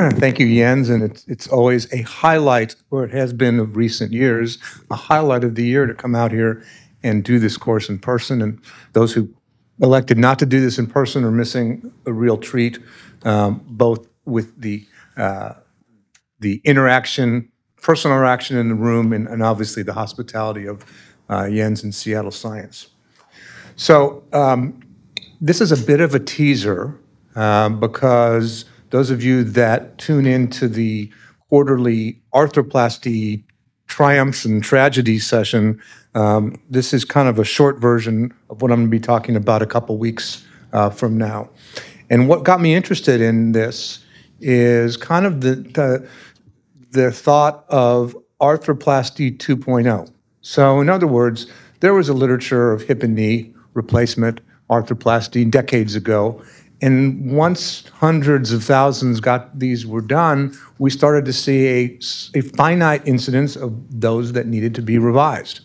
Thank you, Jens, and it's, it's always a highlight, or it has been of recent years, a highlight of the year to come out here and do this course in person. And those who elected not to do this in person are missing a real treat, um, both with the, uh, the interaction, personal interaction in the room, and, and obviously the hospitality of uh, Jens and Seattle Science. So um, this is a bit of a teaser um, because those of you that tune into the quarterly arthroplasty triumphs and tragedies session, um, this is kind of a short version of what I'm going to be talking about a couple weeks uh, from now. And what got me interested in this is kind of the, the, the thought of arthroplasty 2.0. So in other words, there was a literature of hip and knee replacement arthroplasty decades ago, and once hundreds of thousands got these were done, we started to see a, a finite incidence of those that needed to be revised.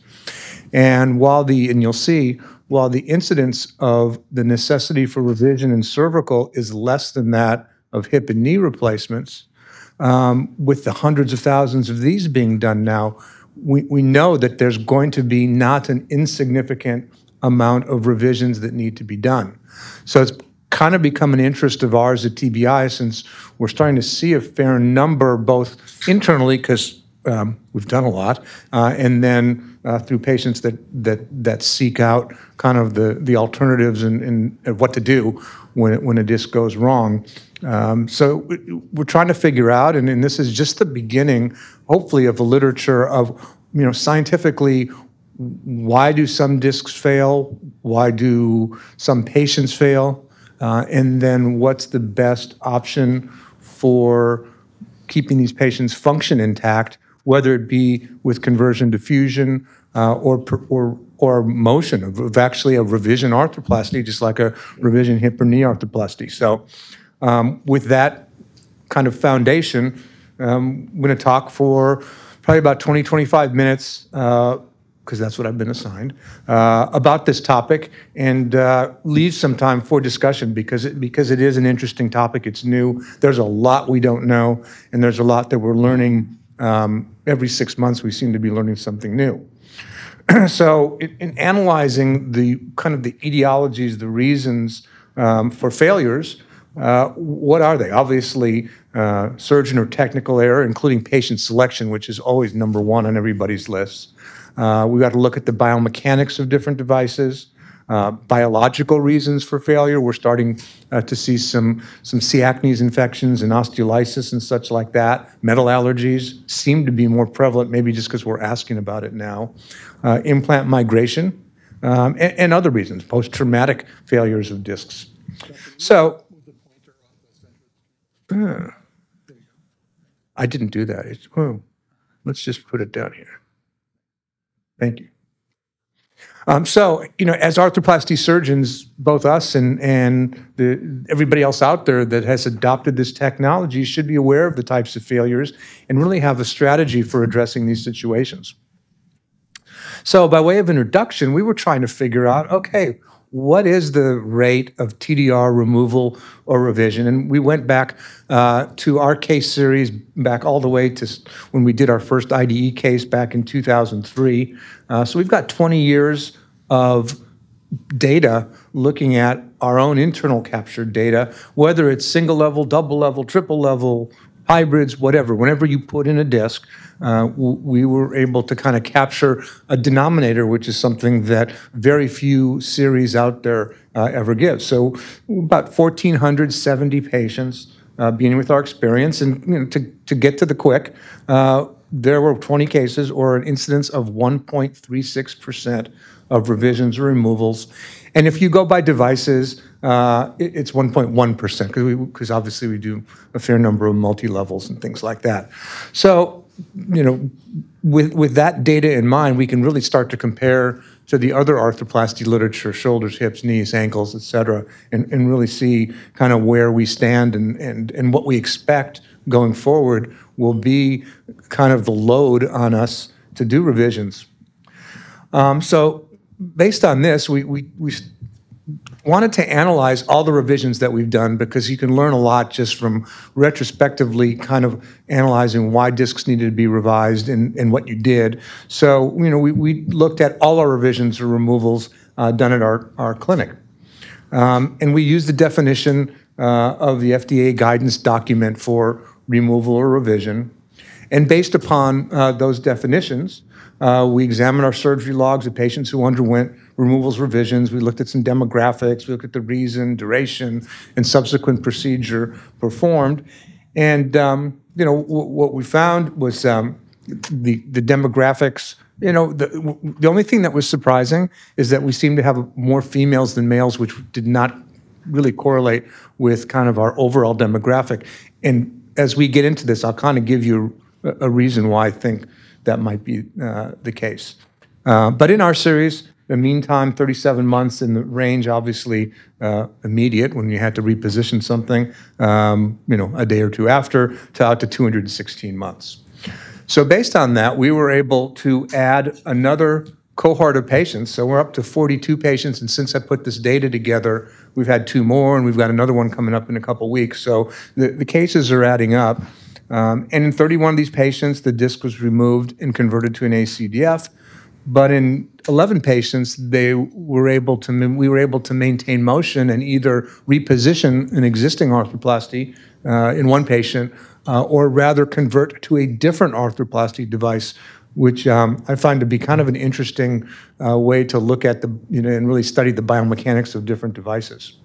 And while the, and you'll see, while the incidence of the necessity for revision in cervical is less than that of hip and knee replacements, um, with the hundreds of thousands of these being done now, we, we know that there's going to be not an insignificant amount of revisions that need to be done. So it's kind of become an interest of ours at TBI since we're starting to see a fair number both internally because um, we've done a lot, uh, and then uh, through patients that that that seek out kind of the the alternatives and, and what to do when it, when a disc goes wrong. Um, so we're trying to figure out, and, and this is just the beginning, hopefully, of a literature of you know scientifically why do some discs fail? Why do some patients fail? Uh, and then what's the best option for keeping these patients' function intact, whether it be with conversion to fusion uh, or, or, or motion of, of, actually a revision arthroplasty, just like a revision hip or knee arthroplasty. So um, with that kind of foundation, um, I'm going to talk for probably about 20, 25 minutes uh, because that's what I've been assigned, uh, about this topic and uh, leave some time for discussion because it, because it is an interesting topic. It's new. There's a lot we don't know, and there's a lot that we're learning. Um, every six months, we seem to be learning something new. so, in, in, analyzing the kind of the etiologies, the reasons um, for failures, uh, what are they? Obviously, uh, surgeon or technical error, including patient selection, which is always number one on everybody's list. Uh, we got to look at the biomechanics of different devices. Uh, biological reasons for failure. We're starting uh, to see some, some C. acnes infections and osteolysis and such like that. Metal allergies seem to be more prevalent, maybe just because we're asking about it now. Uh, implant migration um, and, and, other reasons, post traumatic failures of discs. So, uh, I didn't do that. It's, let's just put it down here. Thank you. Um, so, you know, as arthroplasty surgeons, both us and, and the, everybody else out there that has adopted this technology should be aware of the types of failures and really have a strategy for addressing these situations. So, by way of introduction, we were trying to figure out okay, what is the rate of TDR removal or revision? And we went back uh, to our case series back all the way to when we did our first IDE case back in 2003. Uh, so we've got 20 years of data looking at our own internal captured data, whether it's single level, double level, triple level, hybrids, whatever. Whenever you put in a disk, uh, we were able to kind of capture a denominator, which is something that very few series out there uh, ever give. So about 1,470 patients, uh, beginning with our experience, and you know, to, to get to the quick, uh, there were 20 cases or an incidence of 1.36% of revisions or removals. And if you go by devices, uh, it, it's 1.1% because because obviously we do a fair number of multi-levels and things like that. So you know, with, with that data in mind, we can really start to compare to the other arthroplasty literature, shoulders, hips, knees, ankles, et cetera, and, and really see kind of where we stand and, and, and what we expect going forward will be kind of the load on us to do revisions. Um, so based on this, we, we, we wanted to analyze all the revisions that we've done because you can learn a lot just from retrospectively kind of analyzing why discs needed to be revised and, and what you did. So, you know, we, we looked at all our revisions or removals uh, done at our, our clinic. Um, and we used the definition uh, of the FDA guidance document for removal or revision. And based upon uh, those definitions, uh, we examined our surgery logs of patients who underwent removals revisions. We looked at some demographics. We looked at the reason, duration, and subsequent procedure performed. And um, you know what we found was um, the the demographics. You know the the only thing that was surprising is that we seem to have more females than males, which did not really correlate with kind of our overall demographic. And as we get into this, I'll kind of give you a, a reason why I think that might be uh, the case. Uh, but in our series, the meantime, 37 months in the range, obviously uh, immediate when you had to reposition something, um, you know, a day or two after, to out to 216 months. So based on that, we were able to add another cohort of patients. So we're up to 42 patients, and since I put this data together, we've had two more, and we've got another one coming up in a couple weeks. So the, the cases are adding up. Um, and in 31 of these patients, the disc was removed and converted to an ACDF. But in 11 patients, they were able to we were able to maintain motion and either reposition an existing arthroplasty uh, in one patient, uh, or rather convert to a different arthroplasty device, which um, I find to be kind of an interesting uh, way to look at the you know and really study the biomechanics of different devices.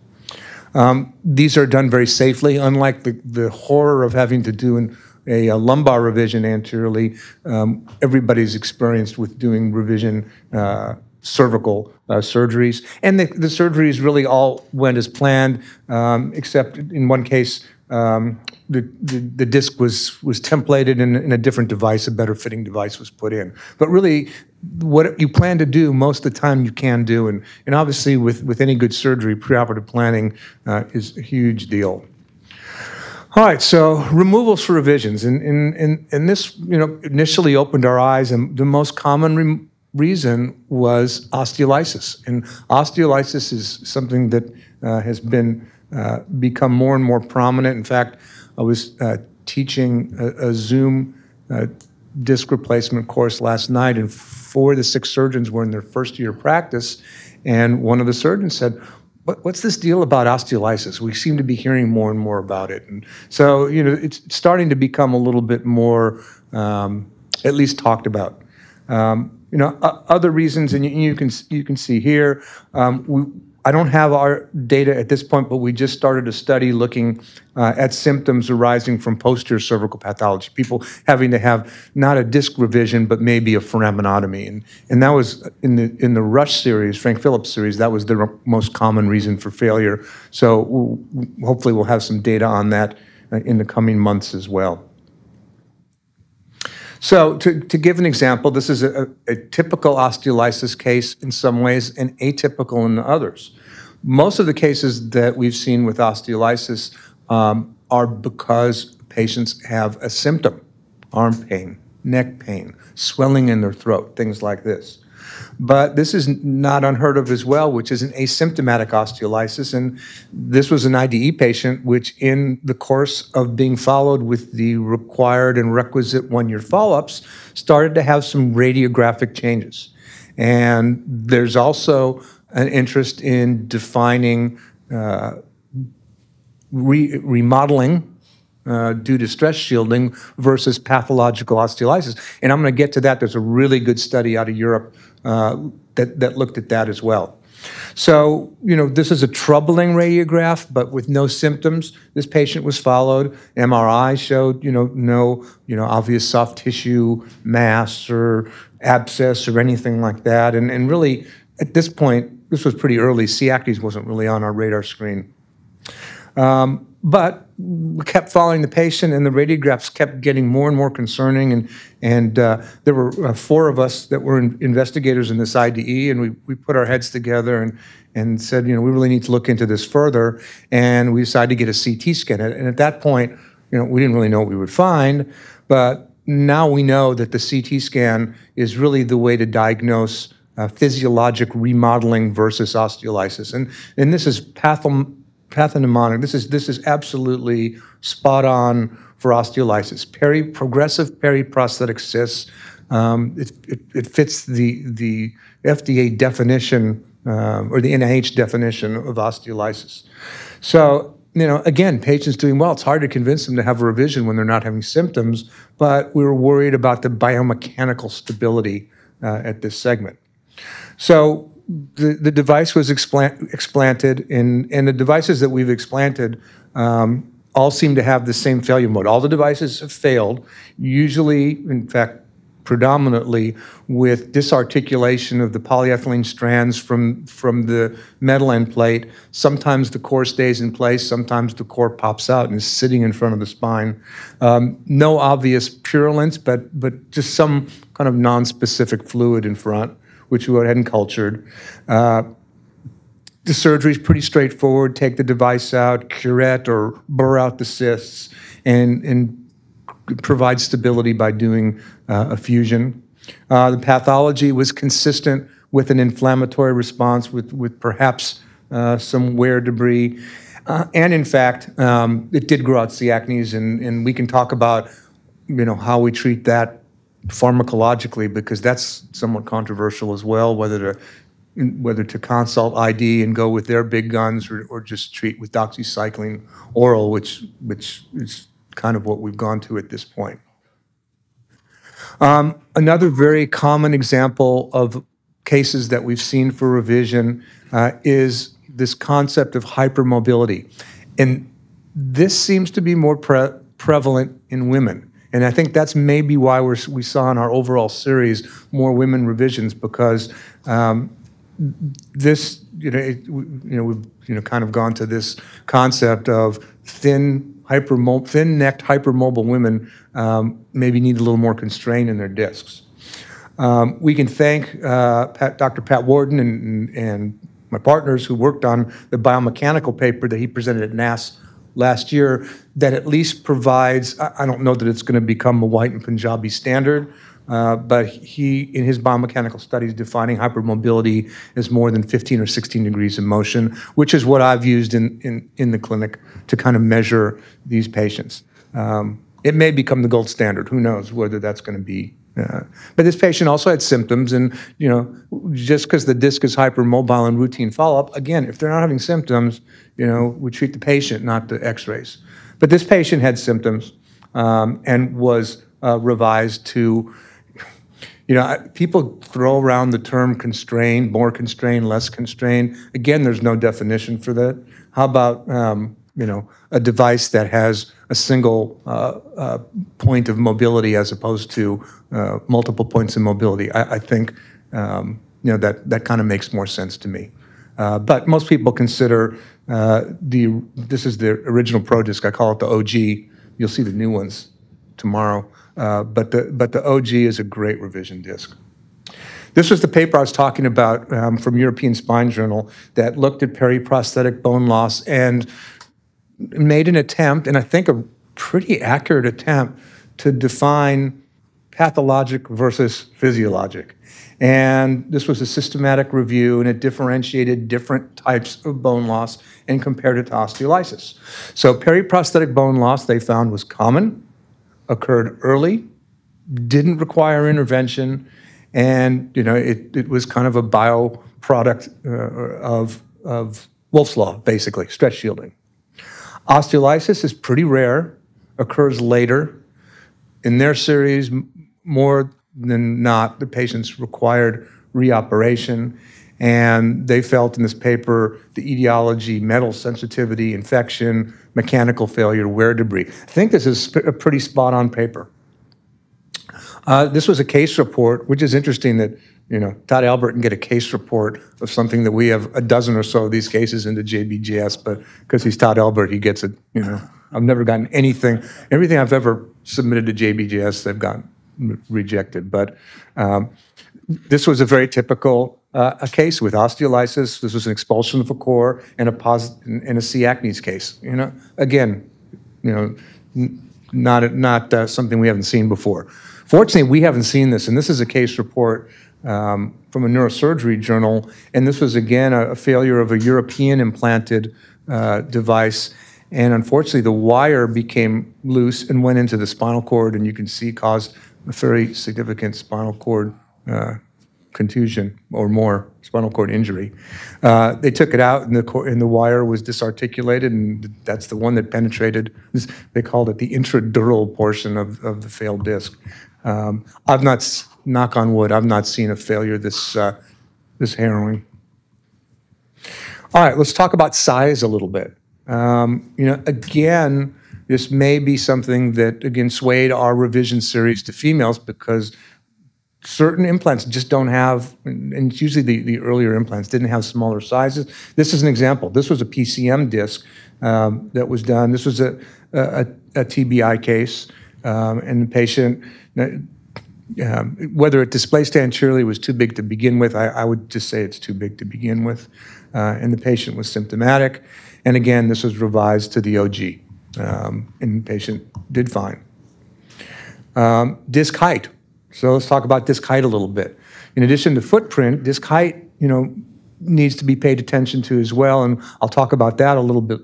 Um, these are done very safely, unlike the, the horror of having to do an, a, a, lumbar revision anteriorly. Um, everybody's experienced with doing revision uh, cervical uh, surgeries. And the, the, surgeries really all went as planned, um, except in one case, um, the, the, the, disc was, was templated in, in a different device, a better fitting device was put in. But really, what you plan to do most of the time you can do. And, and obviously, with, with any good surgery, preoperative planning uh, is a huge deal. All right, so removals for revisions. And, and, and, and this you know, initially opened our eyes, and the most common reason was osteolysis. And osteolysis is something that uh, has been uh, become more and more prominent. In fact, I was uh, teaching a, a Zoom uh, disc replacement course last night, and four of the six surgeons were in their first year practice. And one of the surgeons said, what, what's this deal about osteolysis? We seem to be hearing more and more about it. And so, you know, it's starting to become a little bit more, um, at least talked about. Um, you know, other reasons, and you, you, can you can see here, um, we, I don't have our data at this point, but we just started a study looking uh, at symptoms arising from posterior cervical pathology, people having to have not a disc revision, but maybe a foraminotomy. And, and that was in the, in the Rush series, Frank Phillips series, that was the most common reason for failure. So we'll, hopefully we'll have some data on that uh, in the coming months as well. So to, to give an example, this is a, a typical osteolysis case in some ways and atypical in others. Most of the cases that we've seen with osteolysis um, are because patients have a symptom, arm pain, neck pain, swelling in their throat, things like this. But this is not unheard of as well, which is an asymptomatic osteolysis. And this was an IDE patient, which in the course of being followed with the required and requisite one-year follow-ups, started to have some radiographic changes. And there's also an interest in defining uh, re remodeling uh, due to stress shielding versus pathological osteolysis. And I'm going to get to that. There's a really good study out of Europe uh, that, that looked at that as well. So, you know, this is a troubling radiograph, but with no symptoms. This patient was followed. MRI showed, you know, no, you know, obvious soft tissue mass or abscess or anything like that. And, and really, at this point, this was pretty early. C. wasn't really on our radar screen. Um, but we kept following the patient, and the radiographs kept getting more and more concerning. And, and uh, there were uh, four of us that were in investigators in this IDE, and we, we put our heads together and, and said, you know, we really need to look into this further. And we decided to get a CT scan. And at that point, you know, we didn't really know what we would find, but now we know that the CT scan is really the way to diagnose uh, physiologic remodeling versus osteolysis. And, and this is patho- pathognomonic. This is, this is absolutely spot on for osteolysis. Peri, progressive periprosthetic cysts. Um, it, it, it, fits the, the FDA definition um, or the NIH definition of osteolysis. So, you know, again, patients doing well. It's hard to convince them to have a revision when they're not having symptoms, but we were worried about the biomechanical stability uh, at this segment. So the, the device was explant, explanted, and, and the devices that we've explanted um, all seem to have the same failure mode. All the devices have failed, usually, in fact, predominantly with disarticulation of the polyethylene strands from, from the metal end plate. Sometimes the core stays in place, sometimes the core pops out and is sitting in front of the spine. Um, no obvious purulence, but, but just some kind of non-specific fluid in front which we went ahead and cultured. Uh, the surgery is pretty straightforward. Take the device out, curette or burr out the cysts, and, and provide stability by doing uh, a fusion. Uh, the pathology was consistent with an inflammatory response with, with perhaps uh, some wear debris. Uh, and in fact, um, it did grow out C. acnes, and, and we can talk about you know, how we treat that pharmacologically because that's somewhat controversial as well, whether to whether to consult ID and go with their big guns or, or just treat with doxycycline oral, which which is kind of what we've gone to at this point. Um, another very common example of cases that we've seen for revision uh, is this concept of hypermobility. And this seems to be more pre prevalent in women. And I think that's maybe why we're, we saw in our overall series more women revisions because um, this, you know, it, you know, we've you know kind of gone to this concept of thin, hypermo- thin-necked, hypermobile women um, maybe need a little more constraint in their discs. Um, we can thank uh, Pat, Dr. Pat Worden and, and my partners who worked on the biomechanical paper that he presented at NASS last year that at least provides, I don't know that it's going to become a white and Punjabi standard, uh, but he, in his biomechanical studies, defining hypermobility as more than 15 or 16 degrees of motion, which is what I've used in, in, in the clinic to kind of measure these patients. Um, it may become the gold standard. Who knows whether that's going to be uh, but this patient also had symptoms, and you know, just because the disc is hypermobile and routine follow-up, again, if they're not having symptoms, you know, we treat the patient, not the X-rays. But this patient had symptoms um, and was uh, revised to, you know, people throw around the term constrained, more constrained, less constrained. Again, there's no definition for that. How about um, you know, a device that has a single uh, uh, point of mobility as opposed to uh, multiple points of mobility. I, I think um, you know that that kind of makes more sense to me. Uh, but most people consider uh, the this is the original ProDisc. I call it the OG. You'll see the new ones tomorrow. Uh, but the but the OG is a great revision disc. This was the paper I was talking about um, from European Spine Journal that looked at periprosthetic bone loss and made an attempt, and I think a pretty accurate attempt, to define pathologic versus physiologic. And this was a systematic review, and it differentiated different types of bone loss and compared it to osteolysis. So periprosthetic bone loss they found was common, occurred early, didn't require intervention, and you know it, it was kind of a byproduct uh, of, of Wolff's law, basically, stress shielding. Osteolysis is pretty rare, occurs later. In their series, more than not, the patients required reoperation. And they felt in this paper the etiology, metal sensitivity, infection, mechanical failure, wear debris. I think this is a pretty spot on paper. Uh, this was a case report, which is interesting that you know, Todd Albert can get a case report of something that we have a dozen or so of these cases into JBJS, but because he's Todd Albert, he gets it, you know. I've never gotten anything, everything I've ever submitted to JBJS, they've gotten rejected. But um, this was a very typical uh, a case with osteolysis. This was an expulsion of a core and a pos- and a C. acnes case. You know, again, you know, not not uh, something we haven't seen before. Fortunately, we haven't seen this, and this is a case report um, from a neurosurgery journal, and this was again a, a failure of a European implanted uh, device. And unfortunately, the wire became loose and went into the spinal cord, and you can see caused a very significant spinal cord uh, contusion or more spinal cord injury. Uh, they took it out, and the and the wire was disarticulated, and that's the one that penetrated. They called it the intradural portion of, of the failed disc. Um, I've not, knock on wood, I've not seen a failure this uh, this harrowing. All right, let's talk about size a little bit. Um, you know, again, this may be something that again swayed our revision series to females because certain implants just don't have, and it's usually the, the earlier implants didn't have smaller sizes. This is an example. This was a PCM disc um, that was done. This was a, a, a TBI case, um, and the patient, um, whether it displaced anteriorly was too big to begin with, I, I would just say it's too big to begin with. Uh, and the patient was symptomatic. And again, this was revised to the OG, um, and the patient did fine. Um, disc height so let's talk about disc height a little bit. In addition to footprint, disc height, you know, needs to be paid attention to as well, and I'll talk about that a little bit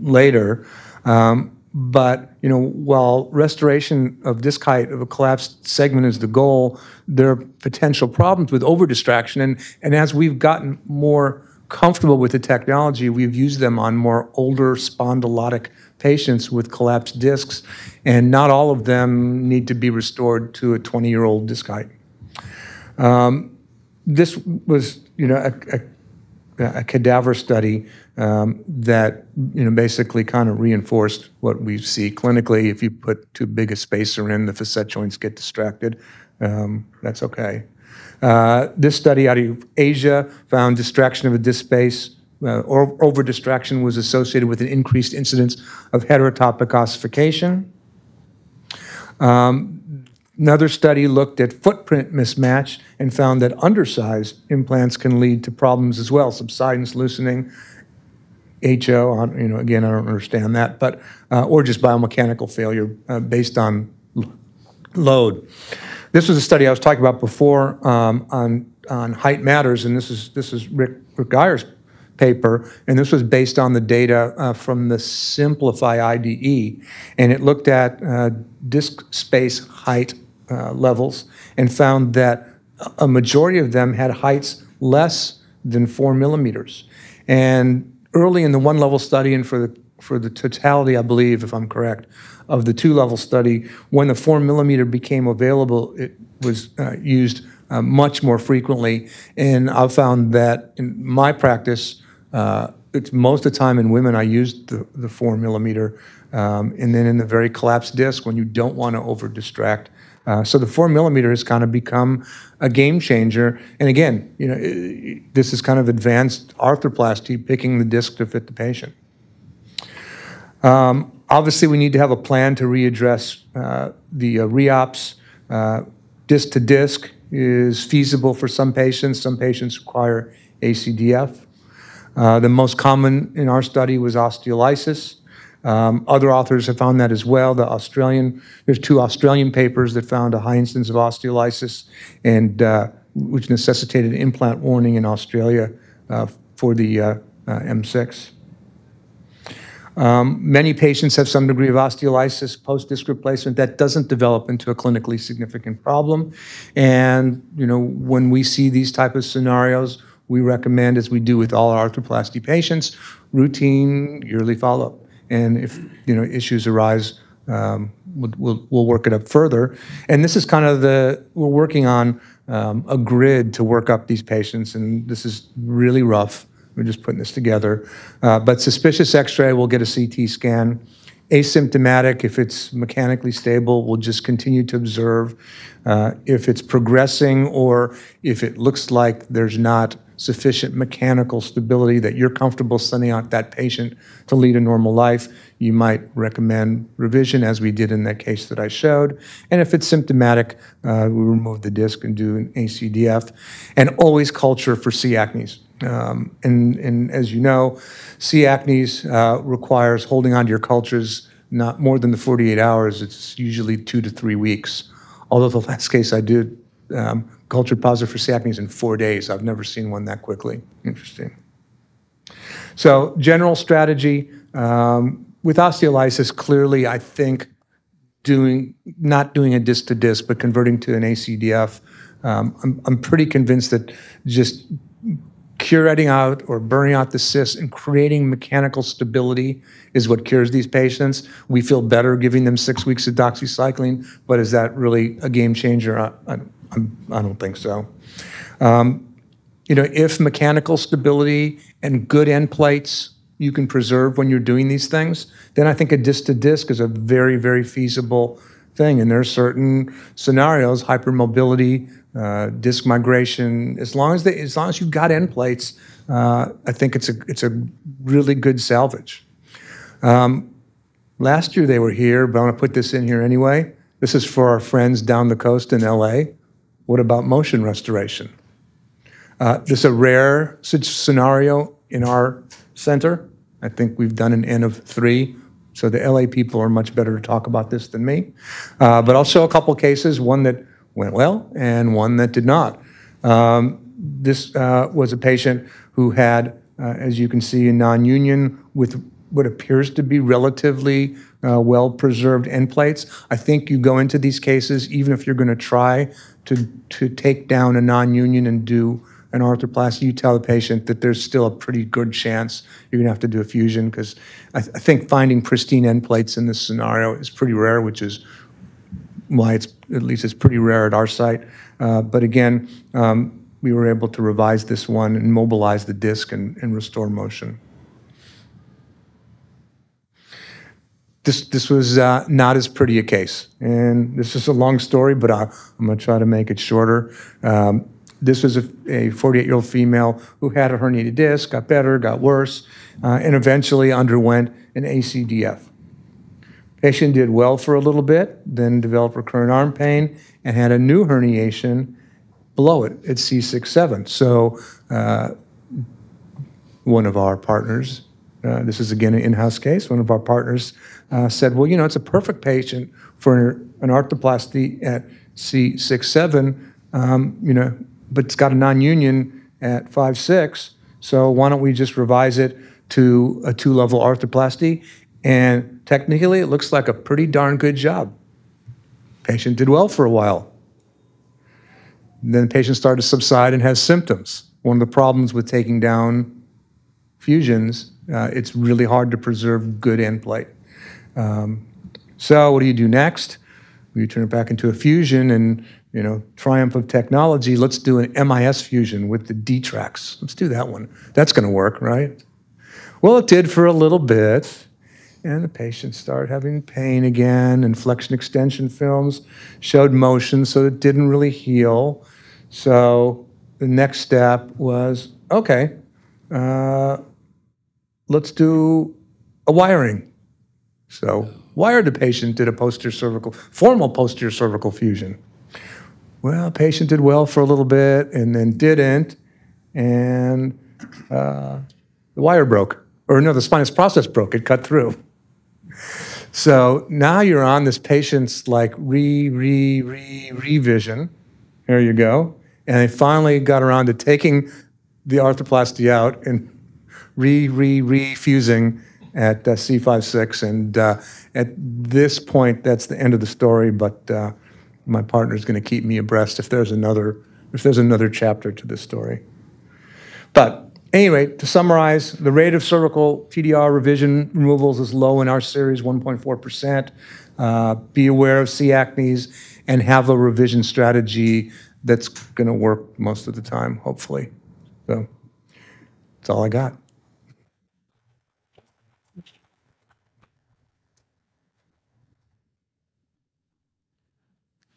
later. Um, but you know, while restoration of disc height of a collapsed segment is the goal, there are potential problems with overdistraction, and and as we've gotten more comfortable with the technology, we've used them on more older spondylotic patients with collapsed discs, and not all of them need to be restored to a 20-year-old disc height. Um, this was, you know, a, a, a cadaver study um, that, you know, basically kind of reinforced what we see clinically. If you put too big a spacer in, the facet joints get distracted. Um, that's okay. Uh, this study out of Asia found distraction of a disc space uh, or over distraction was associated with an increased incidence of heterotopic ossification. Um, another study looked at footprint mismatch and found that undersized implants can lead to problems as well, subsidence, loosening, HO, you know, again, I don't understand that, but, uh, or just biomechanical failure uh, based on load. This was a study I was talking about before um, on, on height matters, and this is, this is Rick, Rick Guyer's paper, and this was based on the data uh, from the Simplify IDE, and it looked at uh, disk space height uh, levels and found that a majority of them had heights less than four millimeters. And early in the one level study, and for the for the totality, I believe, if I'm correct, of the two level study, when the four millimeter became available, it was uh, used uh, much more frequently. And I've found that in my practice, uh, it's most of the time in women, I use the, the four millimeter. Um, and then in the very collapsed disc, when you don't want to over distract. Uh, so the four millimeter has kind of become a game changer. And again, you know, it, this is kind of advanced arthroplasty, picking the disc to fit the patient. Um, obviously, we need to have a plan to readdress uh, the uh, reops. Uh, disc to disc is feasible for some patients. Some patients require ACDF. Uh, the most common in our study was osteolysis. Um, other authors have found that as well. The Australian, there's two Australian papers that found a high incidence of osteolysis, and uh, which necessitated implant warning in Australia uh, for the uh, uh, M6. Um, many patients have some degree of osteolysis post-disc replacement that doesn't develop into a clinically significant problem. And you know, when we see these type of scenarios, we recommend, as we do with all our arthroplasty patients, routine yearly follow-up. And if you know issues arise, um, we'll, we'll, we'll, work it up further. And this is kind of the we're working on um, a grid to work up these patients, and this is really rough. We're just putting this together. Uh, but suspicious X-ray, we'll get a CT scan. Asymptomatic, if it's mechanically stable, we'll just continue to observe. Uh, if it's progressing or if it looks like there's not sufficient mechanical stability that you're comfortable sending out that patient to lead a normal life, you might recommend revision as we did in that case that I showed. And if it's symptomatic, uh, we remove the disc and do an ACDF. And always culture for C. acnes. Um, and, and, as you know, C. acnes uh, requires holding on to your cultures not more than the 48 hours. It's usually two to three weeks. Although the last case I did um, cultured positive for C. acnes in four days. I've never seen one that quickly. Interesting. So general strategy, um, with osteolysis, clearly, I think doing, not doing a disc to disc, but converting to an ACDF, um, I'm, I'm pretty convinced that just curetting out or burning out the cysts and creating mechanical stability is what cures these patients. We feel better giving them six weeks of doxycycline, but is that really a game changer? I, I, I don't think so. Um, you know, if mechanical stability and good end plates you can preserve when you're doing these things, then I think a disc to disc is a very, very feasible thing. And there are certain scenarios, hypermobility, uh, disc migration. As long as they, as long as you've got end plates, uh, I think it's a it's a really good salvage. Um, last year they were here, but I want to put this in here anyway. This is for our friends down the coast in LA. What about motion restoration? Uh, this is a rare scenario in our center. I think we've done an N of three, so the LA people are much better to talk about this than me. Uh, but I'll show a couple cases, one that went well and one that did not. Um, this uh, was a patient who had, uh, as you can see, a non-union with what appears to be relatively uh, well-preserved end plates. I think you go into these cases, even if you're going to try to, to take down a non-union and do an arthroplasty, you tell the patient that there's still a pretty good chance you're going to have to do a fusion because I, th I think finding pristine end plates in this scenario is pretty rare, which is why it's, at least it's pretty rare at our site. Uh, But again, um, we were able to revise this one and mobilize the disc and, and restore motion. This, this was uh, not as pretty a case. And this is a long story, but I, I'm going to try to make it shorter. Um, This was a 48-year-old female who had a herniated disc, got better, got worse, uh, and eventually underwent an ACDF. Patient did well for a little bit, then developed recurrent arm pain and had a new herniation below it at C6-7. So uh, one of our partners, uh, this is again an in-house case, one of our partners uh, said, well, you know, it's a perfect patient for an arthroplasty at C6-7, um, you know, but it's got a non-union at 5-6, so why don't we just revise it to a two-level arthroplasty and technically, it looks like a pretty darn good job. Patient did well for a while. then the patient started to subside and has symptoms. One of the problems with taking down fusions, uh, it's really hard to preserve good end plate. Um, so what do you do next? You turn it back into a fusion and, you know, triumph of technology, let's do an MIS fusion with the DTRAX. Let's do that one. That's going to work, right? Well, it did for a little bit. And the patient started having pain again, and flexion extension films showed motion, so it didn't really heal. So the next step was okay, uh, let's do a wiring. So wired the patient, did a posterior cervical, formal posterior cervical fusion. Well, patient did well for a little bit and then didn't, and uh, the wire broke. Or no, the spinous process broke, it cut through. So now you're on this patient's like re, re, re, revision. There you go. And I finally got around to taking the arthroplasty out and re, re, refusing at uh, C56. And uh, at this point, that's the end of the story. But uh, my partner's going to keep me abreast if there's another if there's another chapter to this story. But Anyway, to summarize, the rate of cervical TDR revision removals is low in our series, 1.4%. Uh, be aware of C. acnes and have a revision strategy that's going to work most of the time, hopefully. So that's all I got.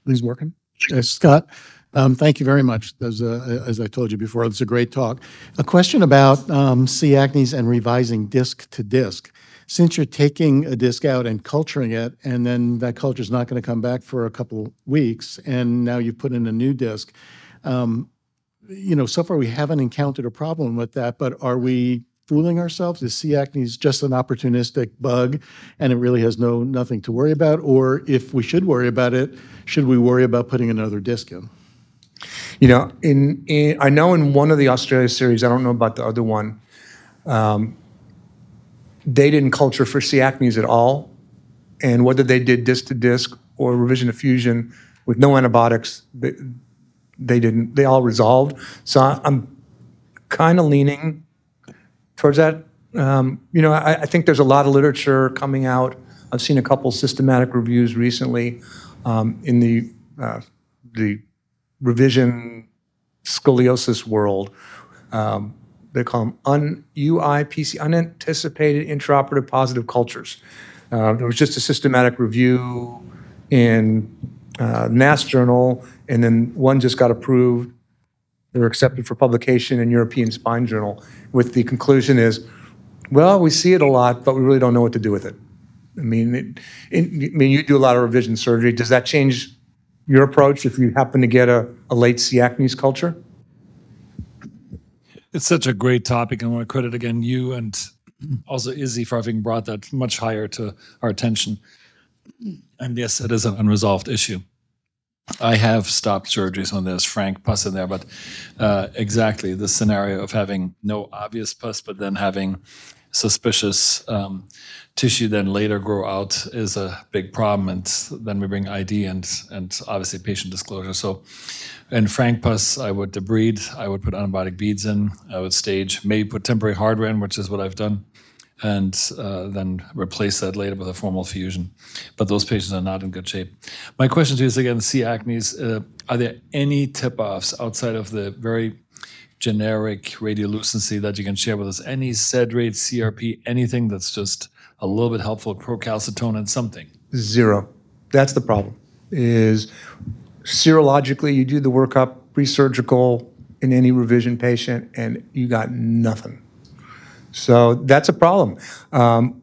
Please working. Uh, Scott, um, Thank you very much. As, uh, as I told you before, it's a great talk. A question about um, C. acnes and revising disc to disc. Since you're taking a disc out and culturing it, and then that culture is not going to come back for a couple weeks, and now you put in a new disc, um, you know, so far we haven't encountered a problem with that, but are we fooling ourselves? Is C. acnes just an opportunistic bug and it really has no nothing to worry about? Or if we should worry about it, should we worry about putting another disc in? You know, in, in, I know in one of the Australia series, I don't know about the other one, um, they didn't culture for C. acnes at all. And whether they did disc to disc or revision to fusion with no antibiotics, they, they didn't, they all resolved. So I- I'm kind of leaning towards that. Um, you know, I, I think there's a lot of literature coming out. I've seen a couple systematic reviews recently um, in the uh, the revision scoliosis world. Um, they call them un, UIPC, unanticipated intraoperative positive cultures. Uh, there was just a systematic review in uh, NASS journal, and then one just got approved they were accepted for publication in European Spine Journal with the conclusion is, well, we see it a lot, but we really don't know what to do with it. I mean, it, it, I mean, you do a lot of revision surgery. Does that change your approach if you happen to get a, a late C. acnes culture? It's such a great topic, and I want to credit again you and also Izzy for having brought that much higher to our attention. And yes, it is an unresolved issue. I have stopped surgeries when there's frank pus in there, but uh, exactly the scenario of having no obvious pus, but then having suspicious um, tissue then later grow out is a big problem. And then we bring ID and and obviously patient disclosure. So in frank pus, I would debride, I would put antibiotic beads in, I would stage, maybe put temporary hardware in, which is what I've done and uh, then replace that later with a formal fusion. But those patients are not in good shape. My question to you is again, C. acnes, uh, are there any tip-offs outside of the very generic radiolucency that you can share with us? Any SED rate, CRP, anything that's just a little bit helpful, procalcitonin, something? Zero. That's the problem. Is serologically, you do the workup, pre-surgical in any revision patient, and you got nothing. So that's a problem. Um,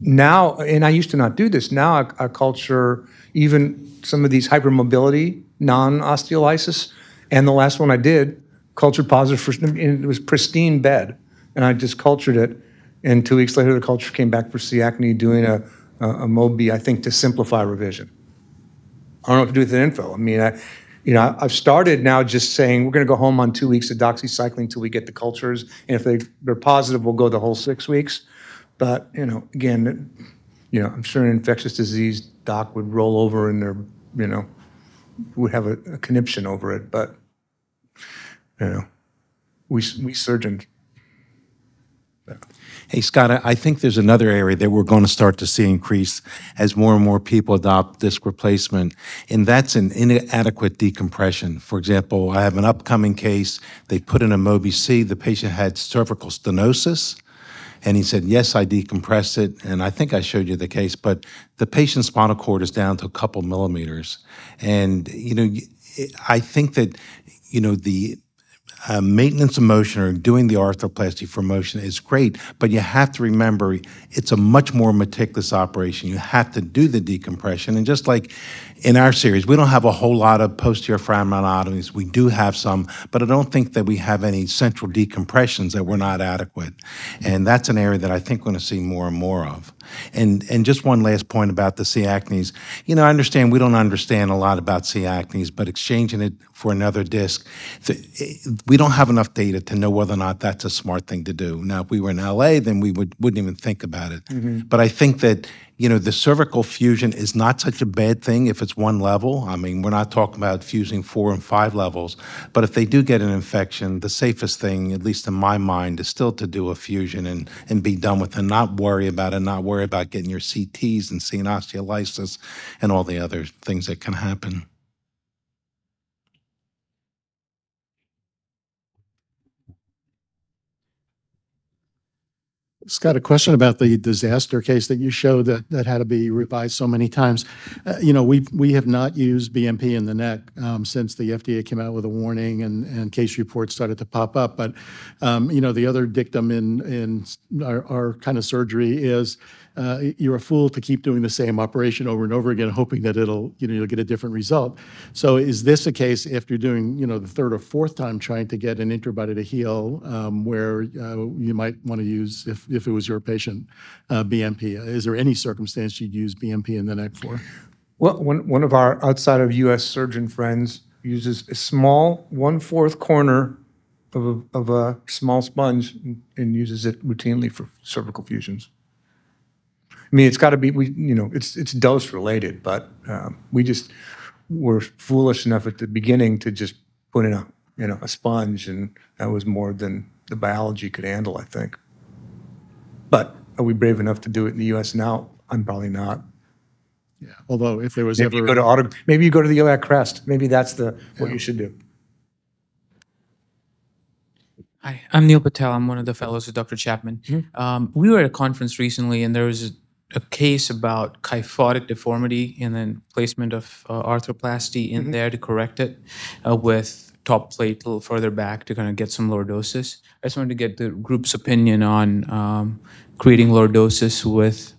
now, and I used to not do this. Now, our, our culture, even some of these hypermobility, non-osteolysis, and the last one I did, cultured positive for, it was pristine bed, and I just cultured it. And two weeks later, the culture came back for C. acne, doing a, a, a MOBI, I think, to simplify revision. I don't know what to do with the info. I mean, I, you know, I've started now just saying we're going to go home on two weeks of doxycycline until we get the cultures, and if they, they're positive, we'll go the whole six weeks. But you know, again, you know, I'm sure an infectious disease doc would roll over in their, you know, would have a, a conniption over it. But you know, we we surgeons Hey, Scott, I- think there's another area that we're going to start to see increase as more and more people adopt disc replacement, and that's an inadequate decompression. For example, I have an upcoming case, they put in a Mobi C, the patient had cervical stenosis, and he said, yes, I decompressed it, and I think I showed you the case, but the patient's spinal cord is down to a couple millimeters. And, you know, I think that, you know, the uh, maintenance of motion or doing the arthroplasty for motion is great, but you have to remember it's a much more meticulous operation. You have to do the decompression. And just like in our series, we don't have a whole lot of posterior foraminotomies. We do have some, but I don't think that we have any central decompressions that were not adequate. And that's an area that I think we're going to see more and more of. And and just one last point about the C. acnes. You know, I understand we don't understand a lot about C. acnes, but exchanging it for another disc, th- eh, we don't have enough data to know whether or not that's a smart thing to do. Now, if we were in LA, then we would wouldn't even think about it. Mm-hmm. But I think that you know the cervical fusion is not such a bad thing if it's one level. I mean, we're not talking about fusing four and five levels, but if they do get an infection, the safest thing, at least in my mind, is still to do a fusion and and be done with it, and not worry about it, not worry about getting your CTs and seeing osteolysis and all the other things that can happen. Scott, a question about the disaster case that you showed that, that had to be revised so many times. Uh, You know, we, we have not used BMP in the neck um, since the FDA came out with a warning and, and case reports started to pop up. But, um, you know, the other dictum in, in our, our kind of surgery is uh, you're a fool to keep doing the same operation over and over again, hoping that it'll, you know, you'll get a different result. So is this a case after doing, you know, the third or fourth time trying to get an interbody to heal, um, where uh, you might want to use, if, if it was your patient, uh, BMP? Is there any circumstance you'd use BMP in the neck for? Well, one, one of our outside of U.S. surgeon friends uses a small one-fourth corner of a, of a small sponge and- and uses it routinely for cervical fusions. I mean, it's got to be, we, you know, it's, it's dose related, but um, we just were foolish enough at the beginning to just put in a, you know, a sponge and that was more than the biology could handle, I think. But are we brave enough to do it in the US now? I'm probably not. Yeah. Although if there was Maybe you go to auto, maybe you go to the iliac crest. Maybe that's the, what you should do. Hi, I'm Neil Patel. I'm one of the fellows with Dr. Chapman. Um, we were at a conference recently, and there was a, a case about kyphotic deformity and then placement of uh, arthroplasty in there to correct it uh, with top plate a little further back to kind of get some lordosis. I just wanted to get the group's opinion on um, creating lordosis with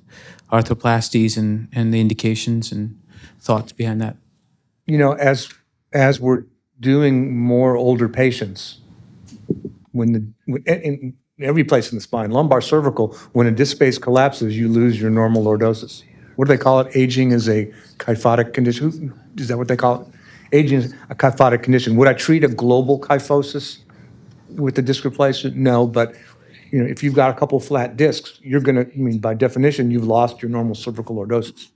arthroplasties and, and the indications and thoughts behind that. you know, as, as we're doing more older patients, when the, when- in, in every place in the spine, lumbar cervical, when a disc space collapses, you lose your normal lordosis. What do they call it? Aging is a kyphotic condition. Is that what they call it? Aging a kyphotic condition. Would I treat a global kyphosis with the disc replacement? No, but, you know, if you've got a couple flat discs, you're gonna, I mean, by definition, you've lost your normal cervical lordosis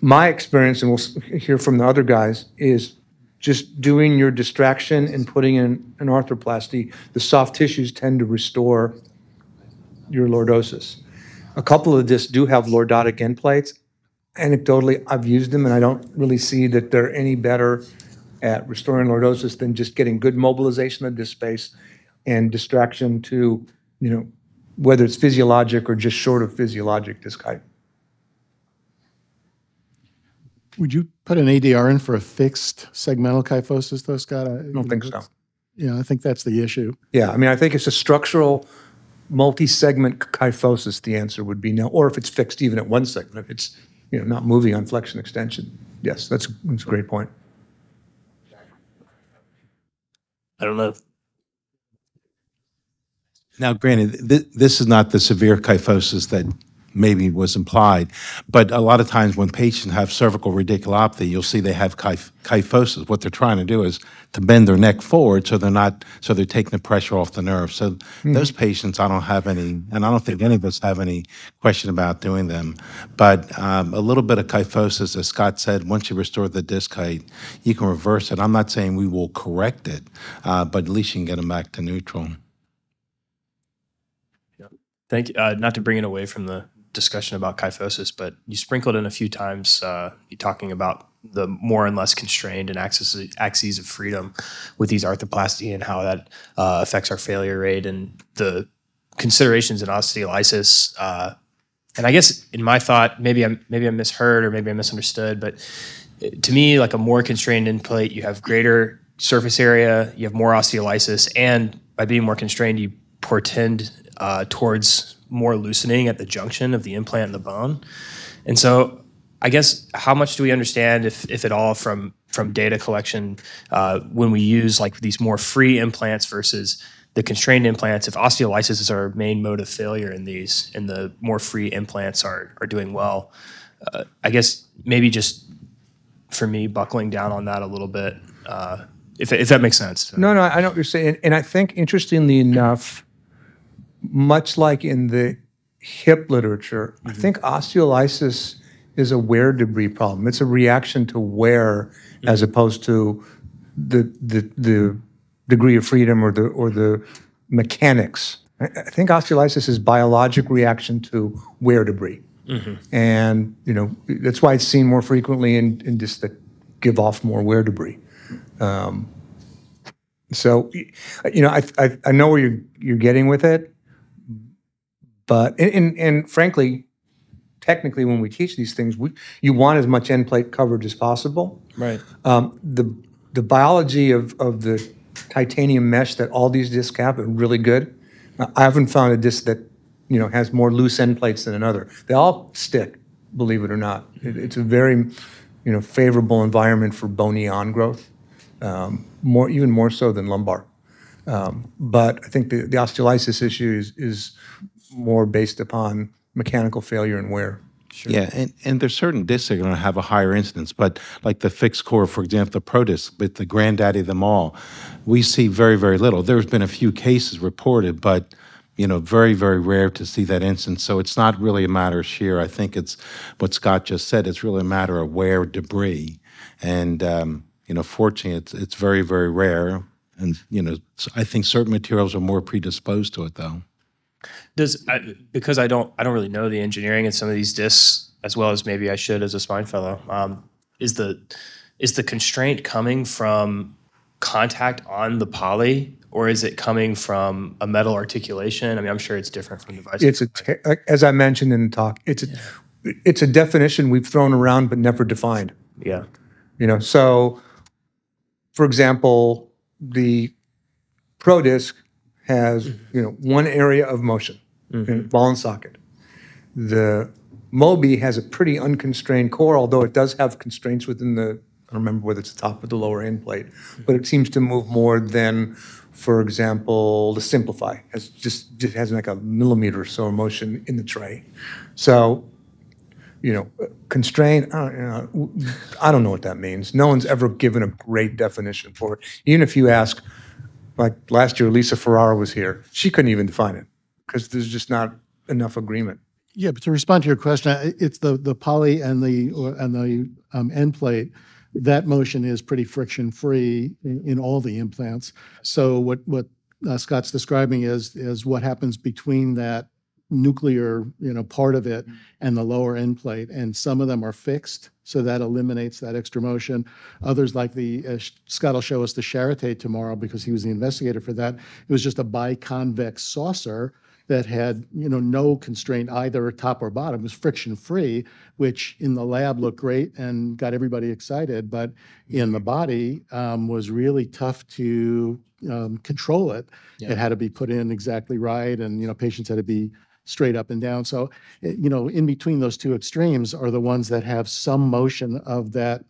my experience, and we'll hear from the other guys, is just doing your distraction and putting in an arthroplasty, the soft tissues tend to restore your lordosis. A couple of discs do have lordotic end plates. Anecdotally, I've used them, and I don't really see that they're any better at restoring lordosis than just getting good mobilization of this space and distraction to, you know, whether it's physiologic or just short of physiologic disc height. would you put an ADR in for a fixed segmental kyphosis though, Scott? I I don't think so. Yeah, I think that's the issue. Yeah, I mean, I think it's a structural multi-segment kyphosis, the answer would be no, or if it's fixed even at one segment, if it's, you know, not moving on flexion extension. Yes, that's, that's a great point. I don't know. Now, granted, th- this is not the severe kyphosis that maybe was implied, but a lot of times when patients have cervical radiculopathy, you'll see they have kyph- kyphosis. What they're trying to do is to bend their neck forward so they're not, so they're taking the pressure off the nerve. So those patients, I don't have any, and I don't think any of us have any question about doing them. But um, a little bit of kyphosis, as Scott said, once you restore the disc height, you can reverse it. I'm not saying we will correct it, uh, but at least you can get them back to neutral. Thank you. Uh, not to bring it away from the discussion about kyphosis, but you sprinkled in a few times uh, talking about the more and less constrained and axis, axes of freedom with these arthroplasty and how that uh, affects our failure rate and the considerations in osteolysis. Uh, and I guess in my thought, maybe I'm maybe I misheard or maybe I misunderstood, but to me, like a more constrained plate, you have greater surface area, you have more osteolysis, and by being more constrained, you portend uh, towards more loosening at the junction of the implant and the bone. And so, I guess how much do we understand, if if at all, from from data collection uh, when we use like these more free implants versus the constrained implants? If osteolysis is our main mode of failure in these, and the more free implants are are doing well, uh, I guess maybe just for me buckling down on that a little bit, uh, if if that makes sense. No, no, I know what you're saying. And I think interestingly enough, much like in the hip literature, I mm-hmm. think osteolysis is a wear debris problem. It's a reaction to wear mm-hmm. as opposed to the, the, the degree of freedom or the, or the mechanics. I, I think osteolysis is biologic reaction to wear debris. Mm-hmm. And, you know, that's why it's seen more frequently in, in discs that give off more wear debris. Um, so, you know, I, I, I know where you're, you're getting with it, but, and, and, and frankly, technically, when we teach these things, we, you want as much end plate coverage as possible. Right. Um, the, the biology of, of the titanium mesh that all these discs have are really good. I haven't found a disc that, you know, has more loose end plates than another. They all stick, believe it or not. It, it's a very, you know, favorable environment for bony on growth, um, more, even more so than lumbar. Um, but I think the, the osteolysis issue is, is more based upon mechanical failure and wear. Yeah, and, and there's certain discs that are going to have a higher incidence, but like the fixed core, for example, the ProDisc, but the granddaddy of them all, we see very, very little. There's been a few cases reported, but you know, very, very rare to see that instance. So it's not really a matter of shear. I think it's what Scott just said. It's really a matter of wear debris, and um, you know, fortunately, it's it's very, very rare. And you know, I think certain materials are more predisposed to it, though. Does I, because I don't I don't really know the engineering in some of these discs as well as maybe I should as a spine fellow. Um, is the is the constraint coming from contact on the poly, or is it coming from a metal articulation? I mean, I'm sure it's different from device. It's a, as I mentioned in the talk, it's a, it's a definition we've thrown around but never defined. yeah. You know, so for example, the ProDisc has, you know, one area of motion, in mm-hmm. ball and socket. The Mobi has a pretty unconstrained core, although it does have constraints within the, I don't remember whether it's the top or the lower end plate, but it seems to move more than, for example, the Simplify has just, just has like a millimeter or so of motion in the tray. So you know, constrained, I don't, you know, I don't know what that means. No one's ever given a great definition for it. Even if you ask, like last year, Lisa Ferrara was here, she couldn't even define it because there's just not enough agreement. Yeah, but to respond to your question, it's the, the poly and the, and the um, end plate, that motion is pretty friction-free in, in all the implants. So what, what uh, Scott's describing is, is what happens between that nuclear, you know, part of it and the lower end plate. And some of them are fixed, so that eliminates that extra motion. Others, like the, uh, Scott will show us the Charité tomorrow because he was the investigator for that. It was just a biconvex saucer that had, you know, no constraint either top or bottom, It was friction-free, which in the lab looked great and got everybody excited, but in the body um, was really tough to um, control it. It had to be put in exactly right, and, you know, patients had to be straight up and down. So, eh, you know, in between those two extremes are the ones that have some motion of that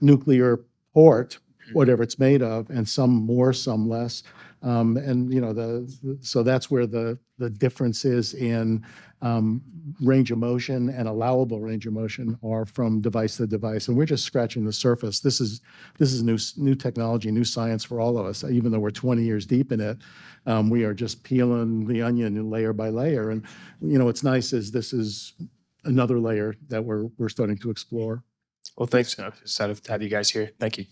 nuclear port, whatever it's made of, and some more, some less. Um, and you know, the, so that's where the, the difference is in, um, range of motion and allowable range of motion are from device to device. And we're just scratching the surface. This is, this is new, new technology, new science for all of us. Even though we're 20 years deep in it, um, we are just peeling the onion layer by layer. And, you know, what's nice is this is another layer that we're, we're starting to explore. Well, thanks. uh, Excited to have you guys here. Thank you.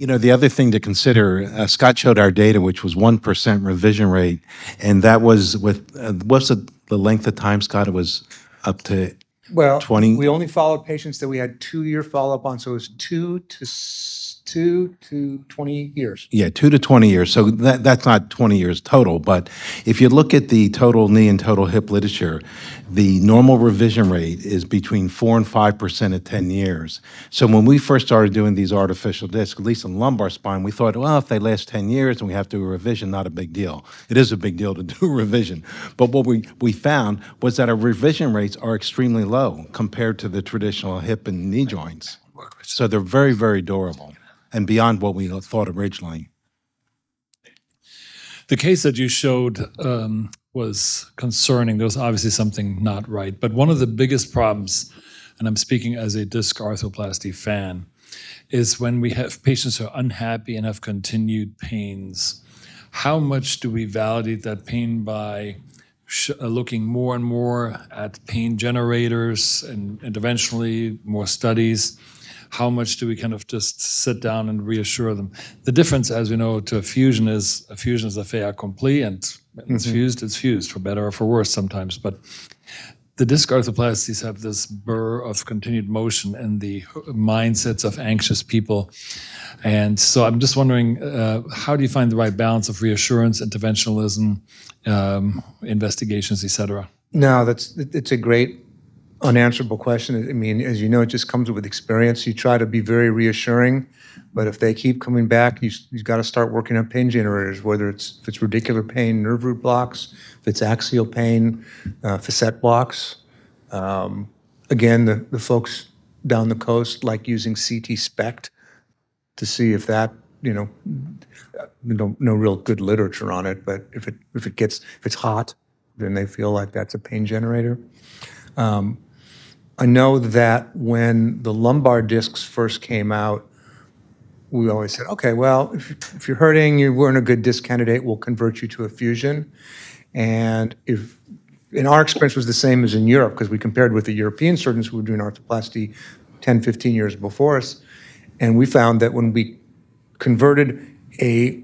You know, the other thing to consider, uh, Scott showed our data, which was 1% revision rate, and that was with, uh, what's the, the length of time, Scott? It was up to, Well, 20 we only followed patients that we had two-year follow-up on, so it was two to, s- two to 20 years. yeah, two to 20 years. So that, that's not 20 years total, but if you look at the total knee and total hip literature, the normal revision rate is between 4 and 5% at 10 years. So when we first started doing these artificial discs, at least in lumbar spine, we thought, well, if they last 10 years and we have to do a revision, not a big deal. It is a big deal to do a revision. But what we, we found was that our revision rates are extremely low compared to the traditional hip and knee joints. So they're very, very durable and beyond what we thought originally. The case that you showed um, was concerning. There was obviously something not right. But one of the biggest problems, and I'm speaking as a disc arthroplasty fan, is when we have patients who are unhappy and have continued pains. How much do we validate that pain by uh, looking more and more at pain generators and interventionally more studies? How much do we kind of just sit down and reassure them? The difference, as we know, to a fusion is a fusion is a fait accompli, and it's fused, it's fused for better or for worse sometimes. But the disc arthroplasties have this burr of continued motion in the mindsets of anxious people. And so I'm just wondering, uh, how do you find the right balance of reassurance, interventionalism, um, investigations, et cetera? No, that's, it's a great unanswerable question. I mean, as you know, it just comes with experience. You try to be very reassuring, but if they keep coming back, you, you've got to start working on pain generators, whether it's, if it's radicular pain, nerve root blocks, if it's axial pain, uh, facet blocks. Um, Again, the, the folks down the coast like using CT SPECT to see if that, you know, no, no real good literature on it, but if it, if it gets, if it's hot, then they feel like that's a pain generator. Um, I know that when the lumbar discs first came out, we always said, okay, well, if, if you're hurting, you weren't a good disc candidate, we'll convert you to a fusion. And if, in our experience was the same as in Europe, because we compared with the European surgeons who were doing arthroplasty 10, 15 years before us. And we found that when we converted a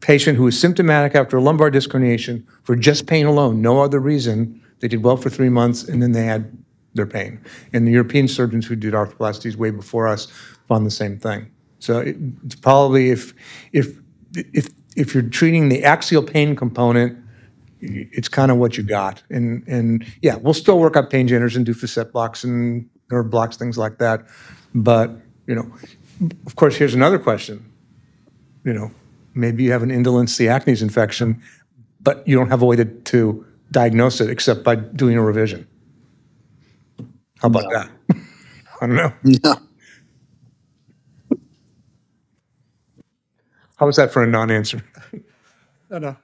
patient who was symptomatic after a lumbar disc herniation for just pain alone, no other reason, they did well for three months, and then they had their pain. And the European surgeons who did arthroplasties way before us found the same thing. So it- it's probably if, if, if, if you're treating the axial pain component, it's kind of what you got. And, and yeah, we'll still work out pain generators and do facet blocks and nerve blocks, things like that. But, you know, of course, here's another question. You know, maybe you have an indolent C. acnes infection, but you don't have a way to, to diagnose it except by doing a revision. How about that? I don't know. No. How was that for a non-answer? No, no.